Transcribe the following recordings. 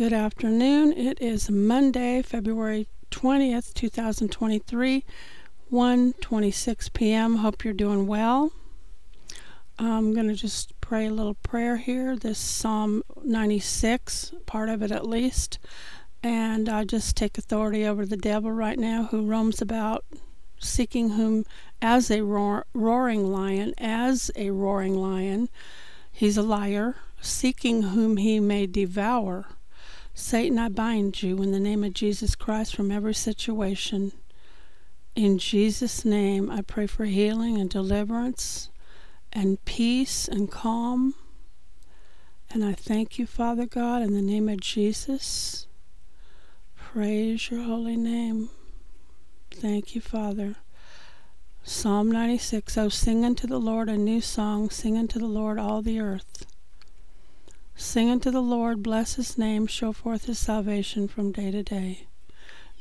Good afternoon. It is Monday, February 20th, 2023, 1:26 p.m. Hope you're doing well. I'm going to just pray a little prayer here. This Psalm 96, part of it at least. And I just take authority over the devil right now who roams about seeking whom as a roar, roaring lion, as a roaring lion. He's a liar, seeking whom he may devour. Satan, I bind you in the name of Jesus Christ from every situation. In Jesus' name, I pray for healing and deliverance and peace and calm. And I thank you, Father God, in the name of Jesus. Praise your holy name. Thank you, Father. Psalm 96 Oh, sing unto the Lord a new song, sing unto the Lord all the earth. Sing unto the Lord, bless his name, show forth his salvation from day to day.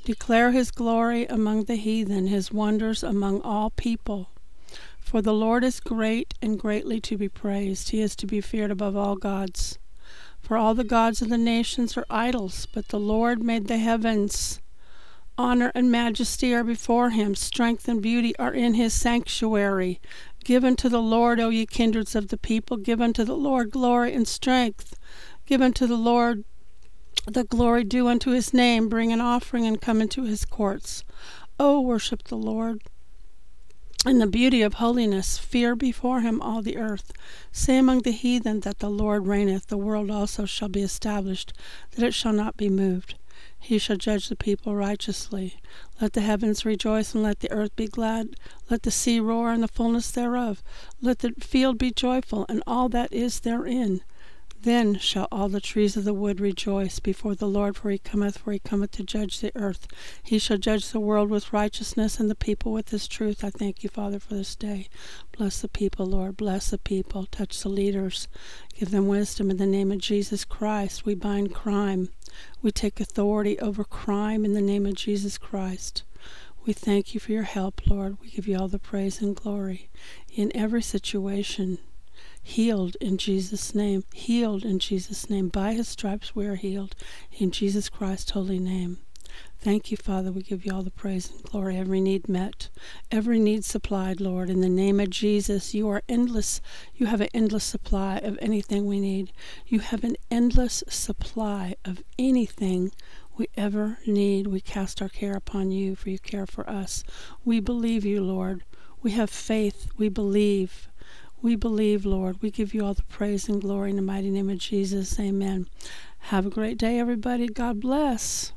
Declare his glory among the heathen, his wonders among all people. For the Lord is great and greatly to be praised. He is to be feared above all gods. For all the gods of the nations are idols, but the Lord made the heavens. Honor and majesty are before him, strength and beauty are in his sanctuary. Give unto the Lord, O ye kindreds of the people, give unto the Lord glory and strength. Give unto the Lord the glory due unto his name. Bring an offering and come into his courts. O worship the Lord in the beauty of holiness. Fear before him all the earth. Say among the heathen that the Lord reigneth. The world also shall be established, that it shall not be moved. He shall judge the people righteously. Let the heavens rejoice, and let the earth be glad. Let the sea roar, and the fullness thereof. Let the field be joyful, and all that is therein. Then shall all the trees of the wood rejoice before the Lord, for he cometh, for he cometh to judge the earth. He shall judge the world with righteousness and the people with his truth. I thank you, Father, for this day. Bless the people, Lord. Bless the people. Touch the leaders. Give them wisdom in the name of Jesus Christ. We bind crime. We take authority over crime in the name of Jesus Christ. We thank you for your help, Lord. We give you all the praise and glory in every situation healed in Jesus' name, healed in Jesus' name. By his stripes we are healed in Jesus Christ's holy name. Thank you, Father. We give you all the praise and glory. Every need met, every need supplied, Lord. In the name of Jesus, you are endless. You have an endless supply of anything we need. You have an endless supply of anything we ever need. We cast our care upon you, for you care for us. We believe you, Lord. We have faith. We believe. We believe, Lord. We give you all the praise and glory in the mighty name of Jesus. Amen. Have a great day, everybody. God bless.